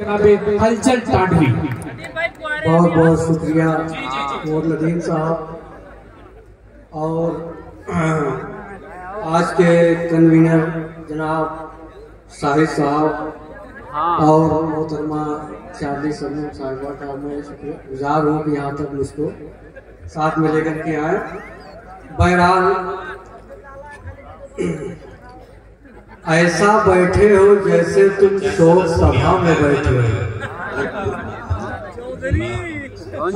हलचल बहुत बहुत शुक्रिया मोर नदीम साहब। और आज के कन्वीनर जनाब साहिद साहब और मोहतरमा चांदी सलीम साहिबा का मैं शुक्रगुजार हूँ कि यहाँ तक मुझको साथ में लेकर के आए। बहरहाल ऐसा बैठे हो जैसे तुम शोक सभा में बैठे हो।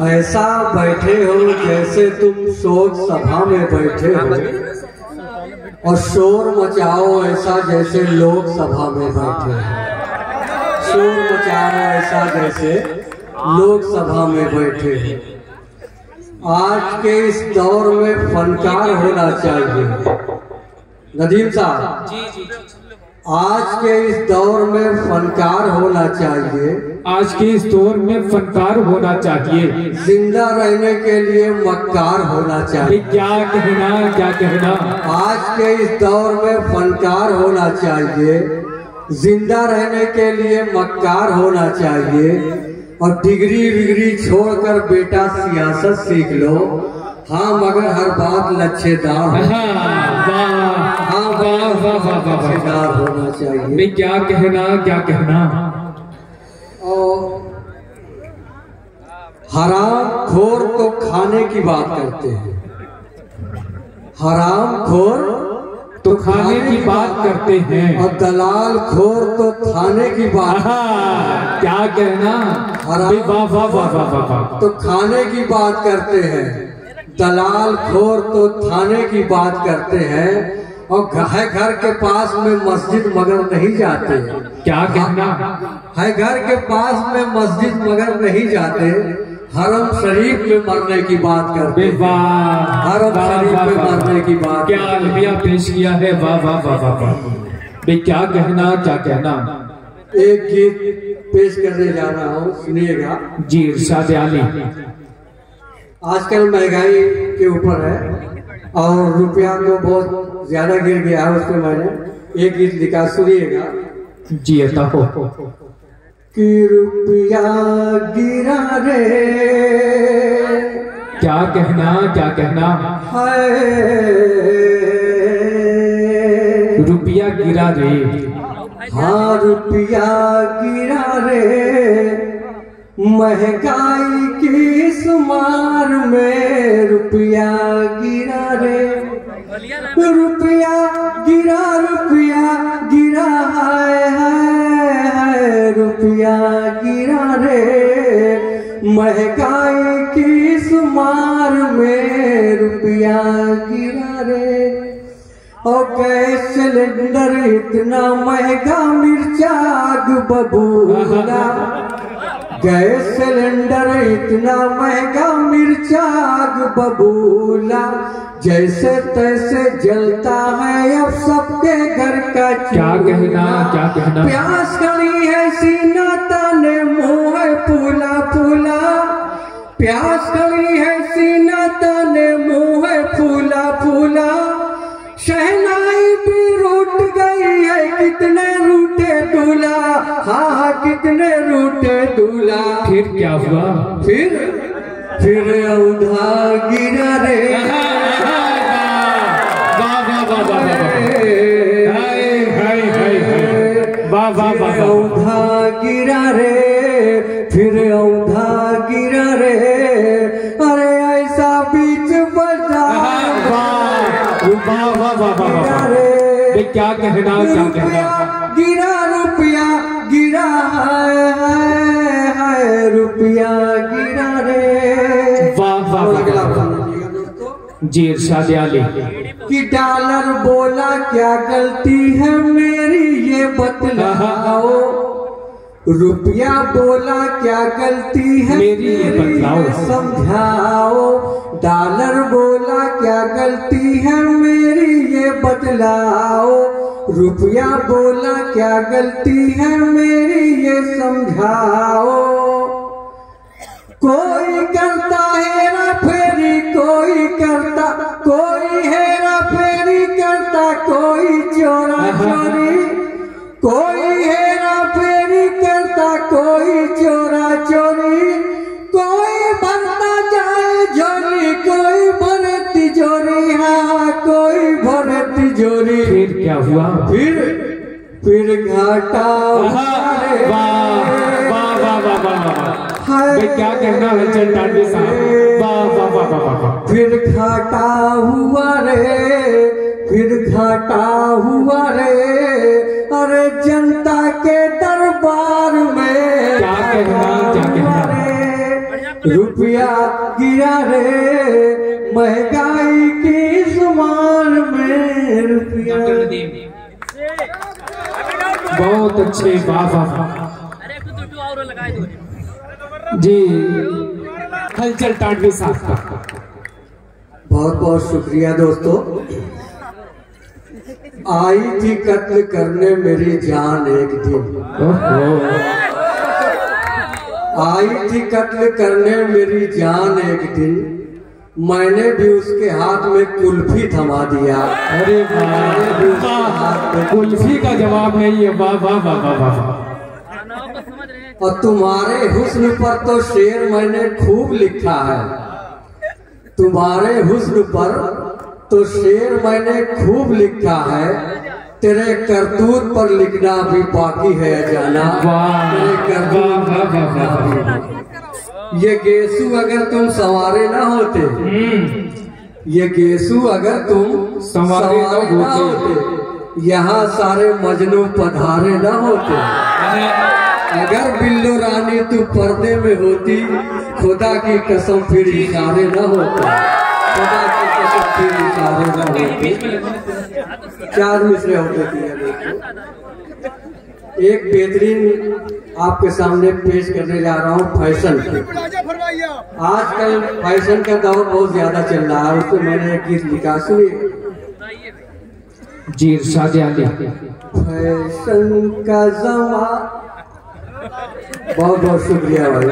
ऐसा बैठे हो जैसे तुम शोक सभा में बैठे हो। और शोर मचाओ ऐसा जैसे लोक सभा में बैठे हो। शोर मचाओ ऐसा जैसे लोक सभा में बैठे हो। आज के इस दौर में फनकार होना चाहिए। नदीम साहब आज के इस दौर में फनकार होना चाहिए। आज के इस दौर में फनकार होना चाहिए। ज़िंदा रहने के लिए मक्कार होना चाहिए। क्या कहना क्या कहना? आज के इस दौर में फनकार होना चाहिए। ज़िंदा रहने के लिए मक्कार होना चाहिए। और डिग्री विग्री छोड़कर बेटा सियासत सीख लो। हाँ मगर हर बात लच्छेदार हो। हाँ, वाह हाँ वाह वाह वाह वाह वाह होना चाहिए। क्या कहना क्या कहना? और हराम खोर तो खाने की बात करते हैं। हराम खोर तो खाने की बात करते हैं। और दलाल खोर तो खाने की बात क्या कहना? हराम- वाह वाह वाह वाह वाह वाह। तो खाने की बात करते हैं। दलाल खोर तो थाने की बात करते हैं। और है घर के पास में मस्जिद मगर नहीं जाते। क्या कहना? है घर के पास में मस्जिद मगर नहीं जाते हरम शरीफ में मरने की बात करते हरम शरीफ में मरने की बात क्या अलमिया पेश किया है? वाह वाह वाह वाह वाह। बे क्या कहना क्या कहना? एक गीत पेश करने जा रहा हूँ सुनिएगा। जी इरशाद आली। आजकल महँगाई के ऊपर है। और रुपया तो बहुत ज़्यादा गिर गया है उसमें मैंने एक गीत लिखा सुनिएगा। जी अता हो। कि रुपया गिरा रे। क्या कहना क्या कहना? है रुपया गिरा रे। हाँ रुपया गिरा रे। महँगाई की सुमार में रुपया गिरा रे। रुपया गिरा रुपया गिरा है है रुपया गिरा रे। महँगाई की सुमार में रुपया गिरा रे। और गैस सिलेंडर इतना महँगा मिर्चाग बबूला। गैस सिलेंडर इतना महँगा मिर्चाग बबूला। जैसे तैसे जलता है अब सबके घर का क्या कहना क्या कहना? प्यास करी है सीना ताने मुँह है फूला फूला। प्यास करी दूल्हा फिर क्या हुआ फिर फिर औधा गिरा रे औधा गिरा रे फिर औधा गिरा रे अरे ऐसा बीच बाज़ार वाह क्या कहना क्या कहना रुपया गिरा रे। वाह वाह जी इरशाद आली कि डॉलर बोला क्या गलती है मेरी? ये बतलाओ रुपया बोला क्या गलती है मेरी ये बतलाओ। समझाओ। डॉलर बोला क्या गलती है मेरी? ये बतलाओ रुपया बोला क्या गलती है मेरी? ये समझाओ। कोई करता है ना फेरी कोई करता कोई है ना फेरी करता कोई चोरा चोरी। कोई है ना फेरी करता कोई चोरा चोरी। कोई बनता जाए जोरी कोई बने तिजोरी हाँ कोई भरे तिजोरी फिर क्या हुआ? फिर फिर घाटा वाह वाह वाह वाह वाह। भाई क्या कहना है चल टांडी साहब? वाह वाह वाह वाह वाह वाह। फिर घाटा हुआ रे फिर घाटा हुआ रे अरे जनता के दरबार में क्या कहना, क्या कहना? रे। रुपया गिरा रे महँगाई की ज़ुबान में रुपया। बहुत अच्छे वाह वाह वाह अरे एक तो टू और लगाए दो जी। हलचल टांडवी साहब का बहुत बहुत शुक्रिया दोस्तों। आई थी कत्ल करने मेरी जान एक दिन। आई थी कत्ल करने मेरी जान एक दिन। मैंने भी उसके हाथ में कुल्फी थमा दिया। अरे वाह। वाह कुल्फी का जवाब नहीं है वाह वाह वाह वाह वाह वाह खाना को समझ रहे हैं और तुम्हारे हुस्न पर तो शेर मैंने खूब लिखा है। तुम्हारे हुस्न पर तो शेर मैंने खूब लिखा है। तेरे करतूत पर लिखना भी बाकी है जाना। तेरे करतूत पर लिखना भी ये गेसु अगर तुम सवारे ना होते हम्म, ये गेसु अगर तुम सवारे ना होते। होते यहाँ सारे मजनू पधारे ना होते। अगर बिल्लो रानी तू पर्दे में होती खुदा की कसम फिर इशारे न होते। खुदा की कसम फिर इशारे न होते। चार मिसरे होते थे एक बेहतरीन आपके सामने पेश करने जा रहा हूँ फ़ैशन आजकल फ़ैशन का दौर बहुत ज़्यादा चल रहा है उसको मैंने एक गीत लिखा सुनिए। जी फ़ैशन का जमा बहुत बहुत शुक्रिया भाई।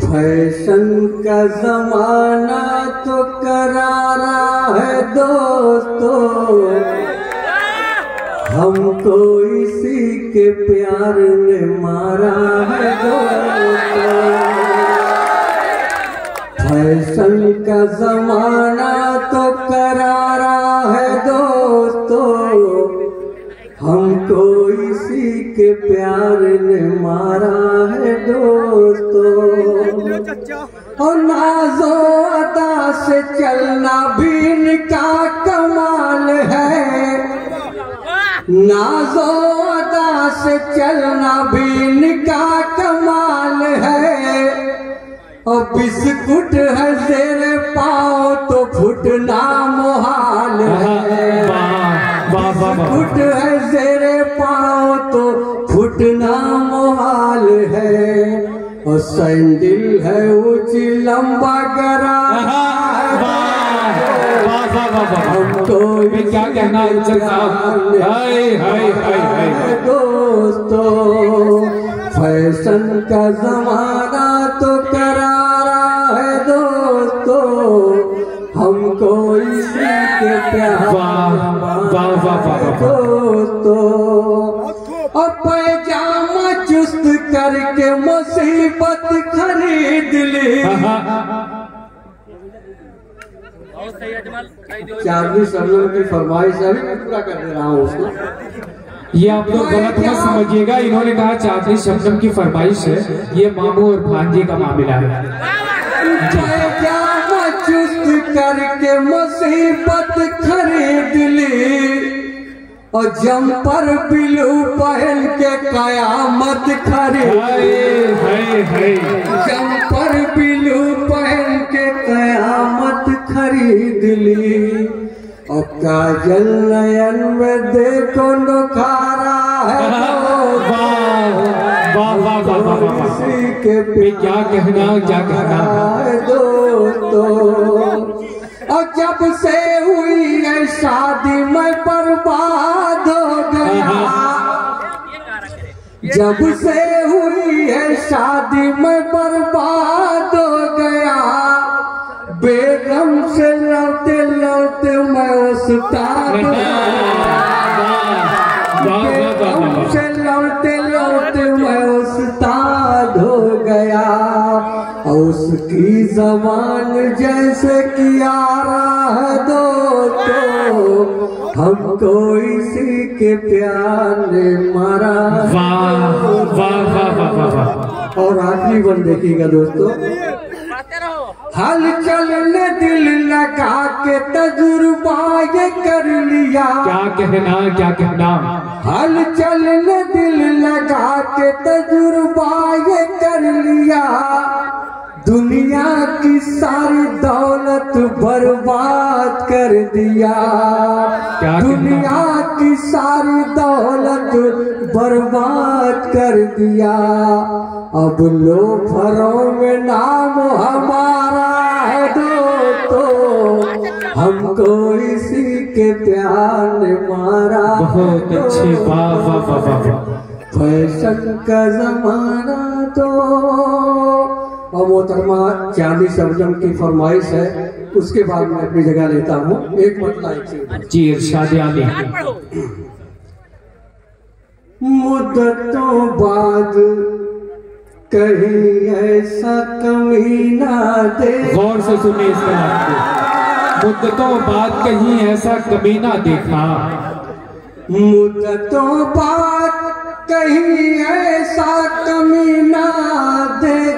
फ़ैशन का जमाना तो करारा है दोस्तों। हमको इसी के प्यार ने मारा है दोस्तों। फ़ैशन का जमाना तो करारा है दोस्तों। हमको इसी के प्यार और नाजो अदा से चलना भी इनका कमाल है। नाजो अदा से चलना भी इनका कमाल है। और बिस्कुट है जेर पाओ तो फुटना मुहाल है। फुट है जेरे पाओ तो फुटना मुहाल है। और सैंडल है ऊँची लंबा करा हमको मैं क्या कहना अरशद साहब हाय हाय हाय हाय दोस्तों फ़ैशन का जमाना तो करारा है दोस्तों। हमको इसी के प्यार। दोस्तों। करके मुसीबत खरीद ली। चार्ली शबनम की फरमाइश है अभी मैं पूरा कर दे रहा हूँ उसको। ये आप लोग गलत मत समझिएगा इन्होंने कहा चांदनी शबनम की फरमाइश है ये मामू और भांजी का मामला है। करके मुसीबत खरीद ली। और जम्पर बिलू पहन के कयामत हाय हाय जम्पर बिलू पहन के कयामत खरीद ली और काजल नयन में देखो नखारा है वाह वाह वाह वाह वाह वाह वाह। किसी के मैं क्या कहना क्या कहना? दोस्तों। और जब से हुई है शादी में बर्बाद जब से हुई है शादी में बर्बाद हो गया। बेगम से लौटे लौटे मैं वाह बेगम से लौटे लौटे मैं उस्ताद हो गया। उसकी जबान जैसे कियारा है दोस्तों हमको इसी के प्यार ने मारा। वाह वाह वाह वाह वाह वाह। और आखिरी वन देखिएगा दोस्तों। हल चल ने दिल लगा के तजुर्बा ये कर लिया। क्या कहना क्या कहना? हल चल ने दिल लगा के तजुर्बा ये कर लिया। दुनिया की सारी दौलत बर्बाद कर दिया। क्या दुनिया की सारी दौलत बर्बाद कर दिया। अब लो फरों में नाम हमारा है दोस्तों। हमको इसी के प्यार ने मारा बहुत अच्छे वाह वाह फ़ैशन का जमाना तो और मोहतरमा चालीस अफजम की फरमाइश है उसके बाद मैं अपनी जगह लेता हूँ। एक मतलब एक जी इरशाद मुद्दतों बाद कहीं ऐसा कमीना दे। गौर से सुनिए इस को। मुद्दतों बाद कहीं ऐसा कमीना देखा। मुद्दतों बाद कहीं ऐसा कमीना देखा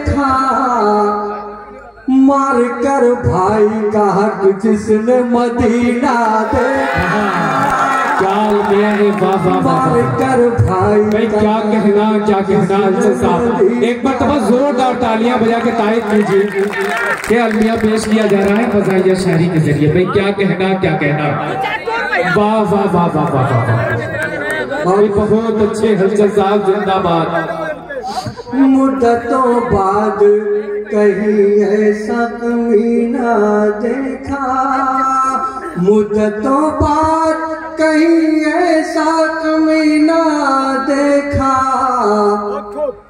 मार कर भाई का हक जिसने मदीना देखा मार कर भाई भाई क्या कहना क्या कहना एक बार तो बस जोरदार तालियाँ बजा के तारीफ़ कीजिए कि अलमिया पेश किया जा रहा है फजाइया शायरी के ज़रिए। भाई क्या कहना क्या कहना? वाह वाह वाह वाह वाह वाह वाह। बहुत अच्छे हलचल साहब जिंदाबाद। मुद्दतों बाद कहीं ऐसा कमीना देखा। मुद्दतों बाद कहीं ऐसा कमीना देखा।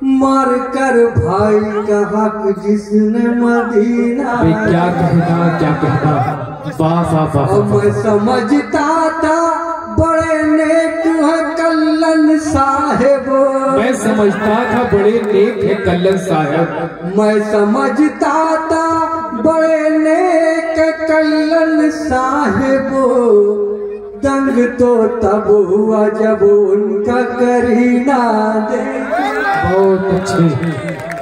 मर कर भाई का हक जिसने मदीना क्या कहना क्या कहना वाह वाह वाह मैं समझता था साहेब। मैं समझता था बड़े नेक है कल्लन साहब। मैं समझता था बड़े नेक कल्लन साहेब। दंग तो तब हुआ जब उनका करीना दे बहुत अच्छे